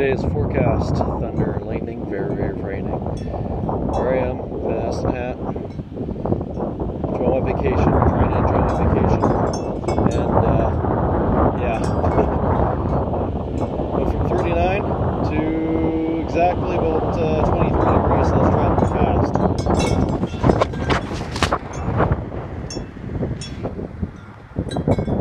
Today's forecast, thunder and lightning, very, very frightening. Here I am, Medicine Hat, enjoy my vacation, trying to enjoy my vacation. And, uh, yeah. Went from 39 to exactly about uh, 23 degrees, so let's travel fast.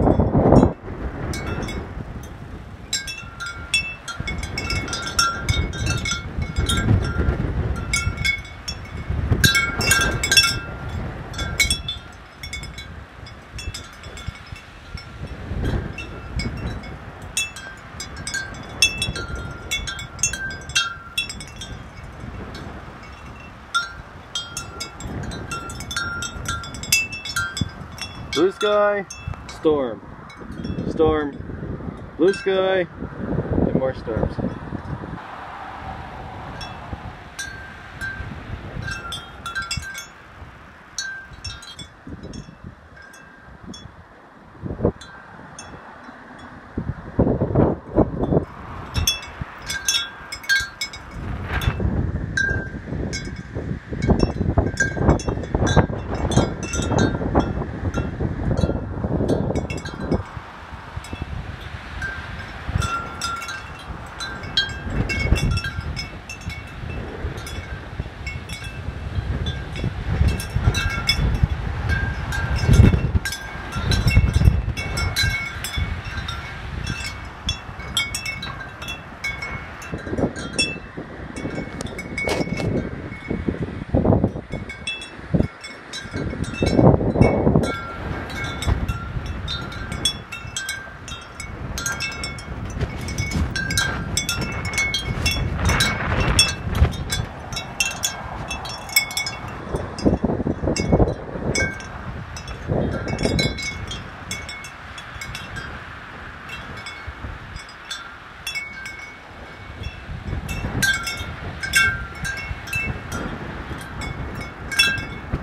Blue sky, storm, storm, blue sky, and more storms.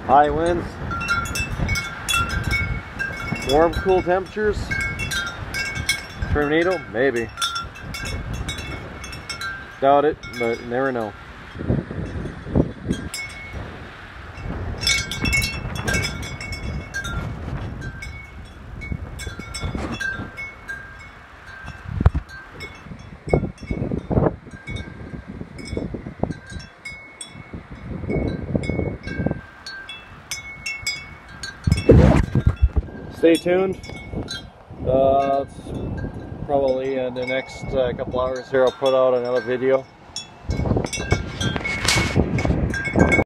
High winds, warm, cool temperatures. Tornado? Maybe. Doubt it, but never know. Stay tuned. Uh, probably in the next uh, couple hours here I'll put out another video.